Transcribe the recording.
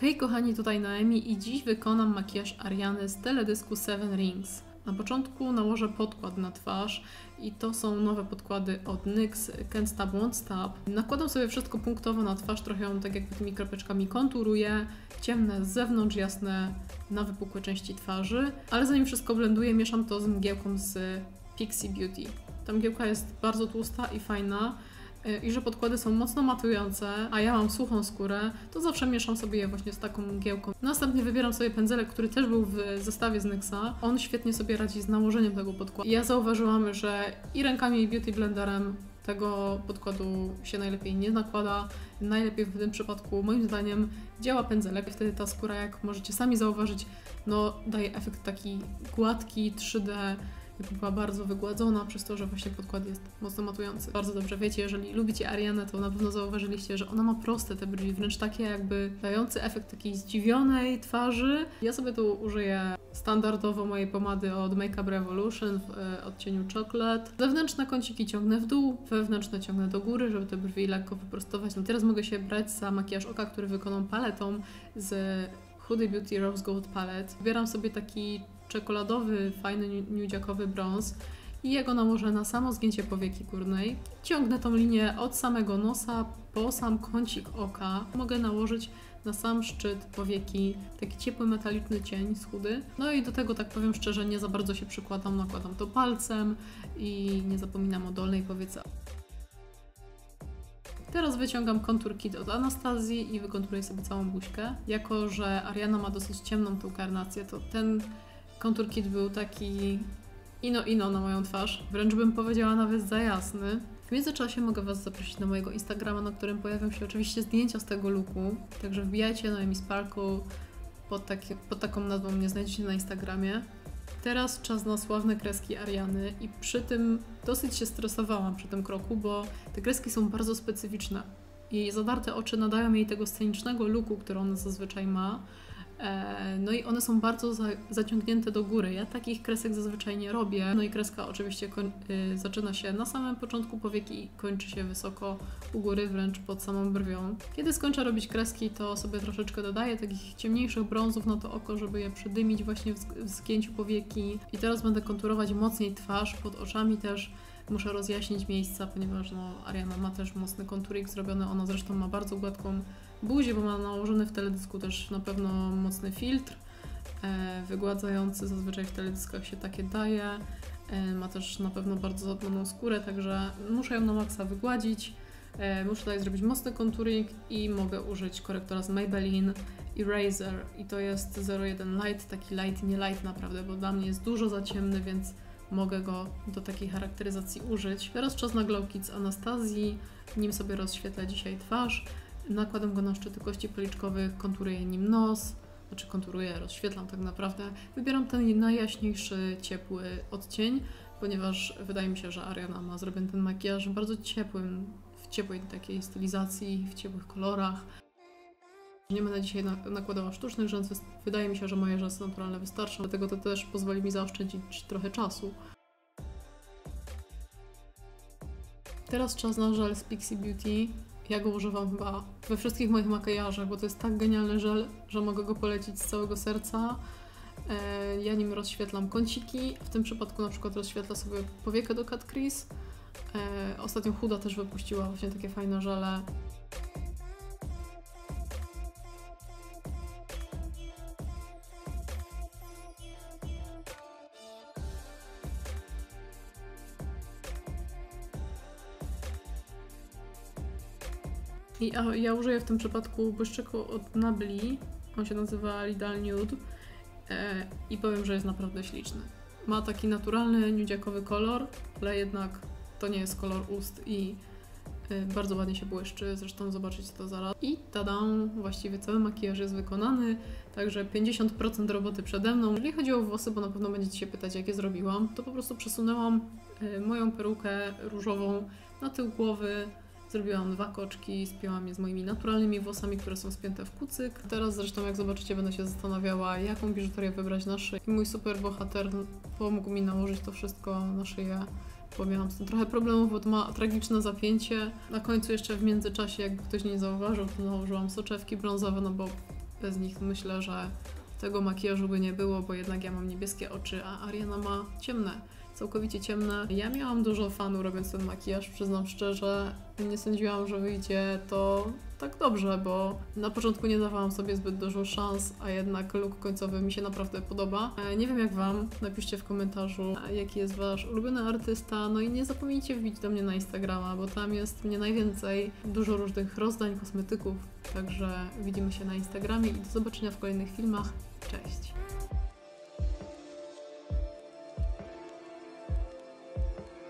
Hej kochani, tutaj Naemi i dziś wykonam makijaż Ariany z teledysku Seven Rings. Na początku nałożę podkład na twarz i to są nowe podkłady od NYX Can't Stop Won't Stop. Nakładam sobie wszystko punktowo na twarz, trochę ją tak jakby tymi kropeczkami konturuję, ciemne z zewnątrz, jasne na wypukłe części twarzy, ale zanim wszystko blenduję, mieszam to z mgiełką z Pixie Beauty. Ta mgiełka jest bardzo tłusta i fajna, i że podkłady są mocno matujące, a ja mam suchą skórę, to zawsze mieszam sobie je właśnie z taką mgiełką. Następnie wybieram sobie pędzelek, który też był w zestawie z NYXa. On świetnie sobie radzi z nałożeniem tego podkładu. Ja zauważyłam, że i rękami i beauty blenderem tego podkładu się najlepiej nie nakłada. Najlepiej w tym przypadku, moim zdaniem, działa pędzelek. Wtedy ta skóra, jak możecie sami zauważyć, no daje efekt taki gładki, 3D, była bardzo wygładzona przez to, że właśnie podkład jest mocno matujący. Bardzo dobrze wiecie, jeżeli lubicie Arianę, to na pewno zauważyliście, że ona ma proste te brwi, wręcz takie jakby dający efekt takiej zdziwionej twarzy. Ja sobie tu użyję standardowo mojej pomady od Makeup Revolution w e, odcieniu Chocolate. Zewnętrzne kąciki ciągnę w dół, wewnętrzne ciągnę do góry, żeby te brwi lekko wyprostować. No teraz mogę się brać za makijaż oka, który wykonam paletą z Huda Beauty Rose Gold Palette. Wybieram sobie taki czekoladowy, fajny, nudziakowy brąz i jego nałożę na samo zgięcie powieki górnej. Ciągnę tą linię od samego nosa po sam kącik oka. Mogę nałożyć na sam szczyt powieki taki ciepły metaliczny cień z chudy. No i do tego, tak powiem szczerze, nie za bardzo się przykładam, nakładam to palcem i nie zapominam o dolnej powiece. Teraz wyciągam kontur kit od Anastazji i wykonturuję sobie całą buźkę. Jako, że Ariana ma dosyć ciemną tą karnację, to ten kontur kit był taki ino-ino na moją twarz. Wręcz bym powiedziała nawet za jasny. W międzyczasie mogę Was zaprosić na mojego Instagrama, na którym pojawią się oczywiście zdjęcia z tego looku. Także wbijajcie na Emi Sparkle. Pod, takie, pod taką nazwą mnie znajdziecie na Instagramie. Teraz czas na sławne kreski Ariany i przy tym dosyć się stresowałam przy tym kroku, bo te kreski są bardzo specyficzne. I zadarte oczy nadają jej tego scenicznego looku, który ona zazwyczaj ma, no i one są bardzo za, zaciągnięte do góry. Ja takich kresek zazwyczaj nie robię. No i kreska oczywiście koń, y, zaczyna się na samym początku powieki i kończy się wysoko u góry, wręcz pod samą brwią. Kiedy skończę robić kreski, to sobie troszeczkę dodaję takich ciemniejszych brązów na to oko, żeby je przydymić właśnie w, w zgięciu powieki. I teraz będę konturować mocniej twarz, pod oczami też muszę rozjaśnić miejsca, ponieważ no, Ariana ma też mocny konturik zrobiony. Ona zresztą ma bardzo gładką buzię, bo ma nałożony w teledysku też na pewno mocny filtr e, wygładzający. Zazwyczaj w teledyskach się takie daje. E, ma też na pewno bardzo zadbaną skórę, także muszę ją na maksa wygładzić. E, muszę tutaj zrobić mocny konturing i mogę użyć korektora z Maybelline Eraser i to jest 01 Light, taki light, nie light naprawdę, bo dla mnie jest dużo za ciemny, więc mogę go do takiej charakteryzacji użyć. Teraz czas na Glow Anastazji, nim sobie rozświetlę dzisiaj twarz. Nakładam go na szczyty kości policzkowych, konturuję nim nos, znaczy konturuję, rozświetlam tak naprawdę. Wybieram ten najjaśniejszy, ciepły odcień, ponieważ wydaje mi się, że Ariana ma zrobiony ten makijaż w bardzo ciepłym, w ciepłej takiej stylizacji, w ciepłych kolorach. Nie będę dzisiaj nakładała sztucznych rzęs, wydaje mi się, że moje rzęsy naturalne wystarczą, dlatego to też pozwoli mi zaoszczędzić trochę czasu. Teraz czas na żel z Pixie Beauty. Ja go używam chyba we wszystkich moich makijażach, bo to jest tak genialny żel, że mogę go polecić z całego serca. E, ja nim rozświetlam kąciki, w tym przypadku na przykład rozświetla sobie powiekę do Cut Crease. E, ostatnio Huda też wypuściła właśnie takie fajne żele. I a, ja użyję w tym przypadku błyszczyku od Nabli. On się nazywa Lidal Nude. E, I powiem, że jest naprawdę śliczny. Ma taki naturalny, nudziakowy kolor, ale jednak to nie jest kolor ust i e, bardzo ładnie się błyszczy. Zresztą zobaczycie to zaraz. I tadam, właściwie cały makijaż jest wykonany, także 50% roboty przede mną. Jeżeli chodzi o włosy, bo na pewno będziecie się pytać, jak je zrobiłam, to po prostu przesunęłam e, moją perukę różową na tył głowy, Zrobiłam dwa koczki, spięłam je z moimi naturalnymi włosami, które są spięte w kucyk. Teraz zresztą, jak zobaczycie, będę się zastanawiała, jaką biżuterię wybrać na szyję. I mój super bohater pomógł mi nałożyć to wszystko na szyję bo miałam z tym trochę problemów, bo to ma tragiczne zapięcie. Na końcu jeszcze w międzyczasie, jakby ktoś nie zauważył, to nałożyłam soczewki brązowe, no bo bez nich myślę, że tego makijażu by nie było, bo jednak ja mam niebieskie oczy, a Ariana ma ciemne, całkowicie ciemne. Ja miałam dużo fanu robiąc ten makijaż, przyznam szczerze. Nie sądziłam, że wyjdzie to tak dobrze, bo na początku nie dawałam sobie zbyt dużo szans, a jednak look końcowy mi się naprawdę podoba. E, Nie wiem jak Wam, napiszcie w komentarzu, e, jaki jest Wasz ulubiony artysta, no i nie zapomnijcie wbić do mnie na Instagrama, bo tam jest mnie najwięcej, dużo różnych rozdań, kosmetyków, także widzimy się na Instagramie i do zobaczenia w kolejnych filmach. Cześć!